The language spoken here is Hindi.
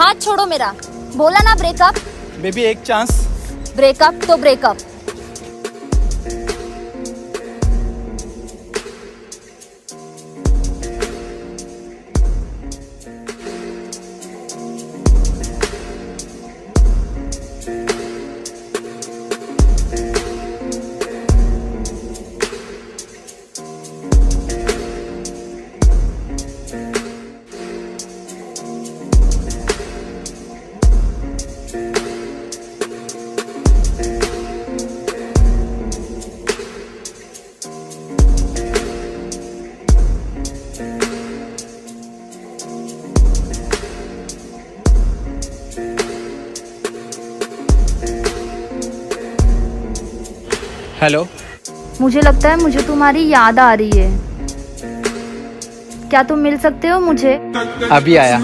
हाथ छोड़ो मेरा। बोला ना ब्रेकअप। बेबी एक चांस ब्रेकअप तो ब्रेकअप। हेलो मुझे लगता है मुझे तुम्हारी याद आ रही है। क्या तुम मिल सकते हो मुझे? अभी आया।